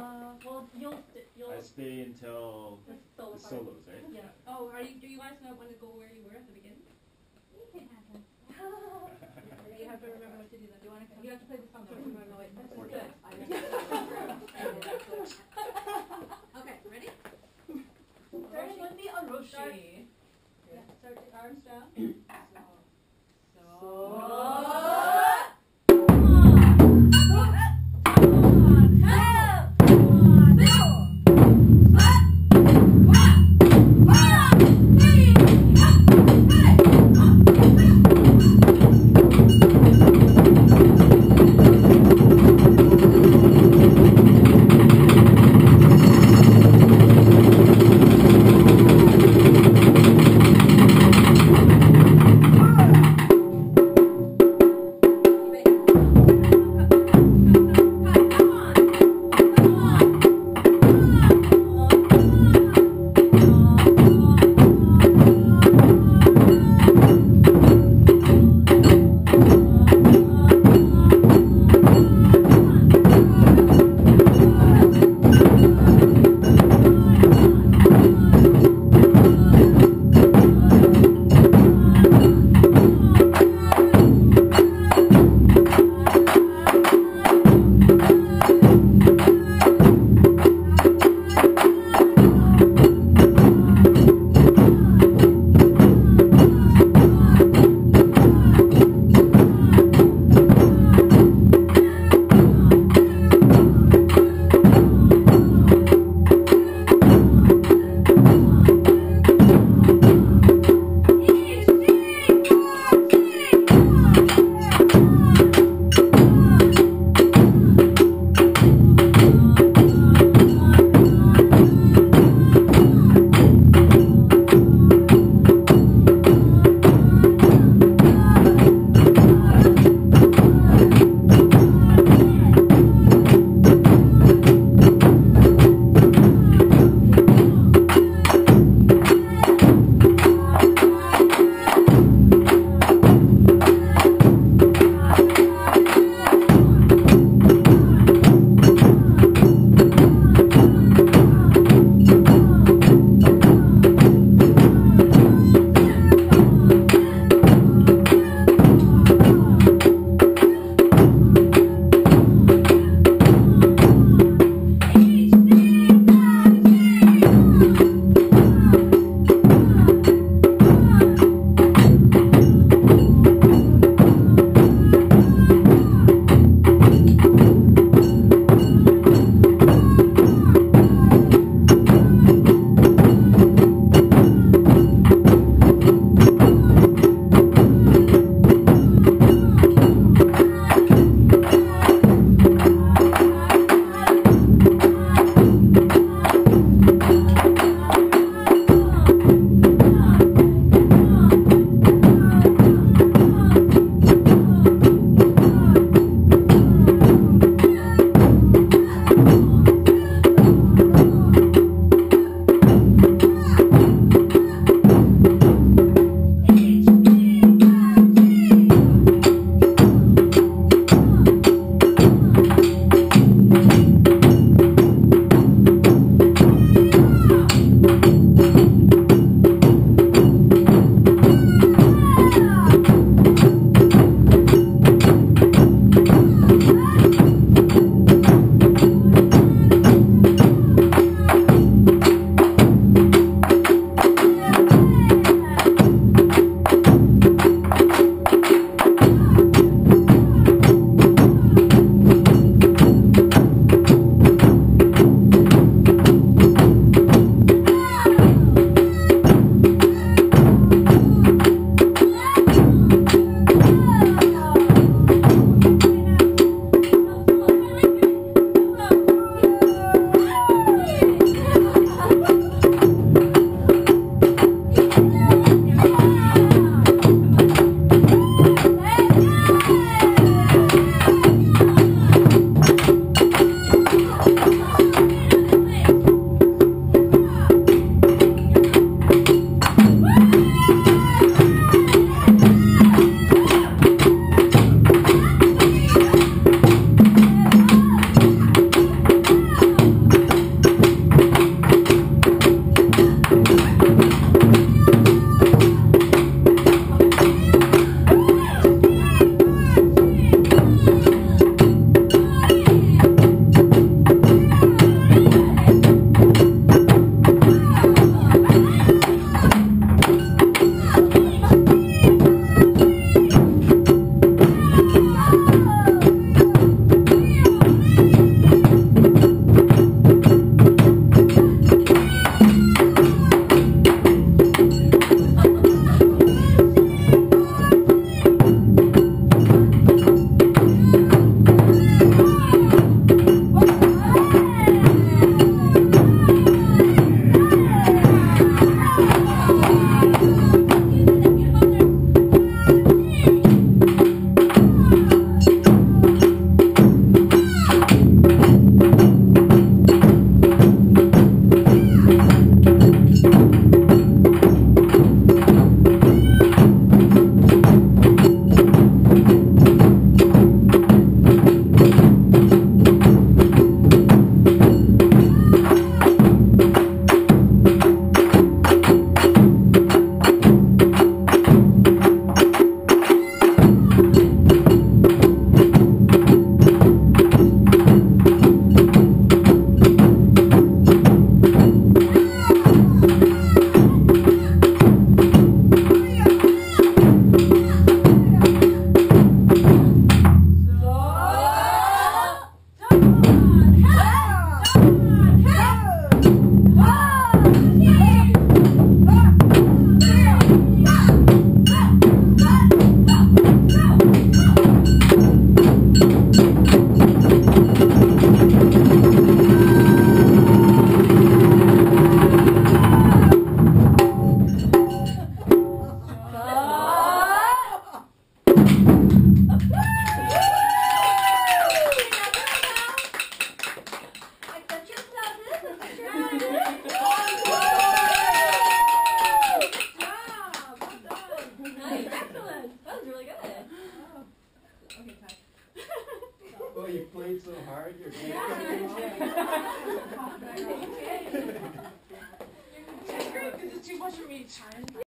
Uh, well, you'll you'll. I stay until the solo the part. solos, right? Yeah. Oh, are you? Do you guys not want to go where you were at the beginning? You can have to remember what to do. Then. Do you want to? You have to play the song. So everyone know it. Excellent. That was really good. Oh. Okay, Ty. Well, oh, you played so hard, you're good. Yeah. You great because it's too much for me to challenge.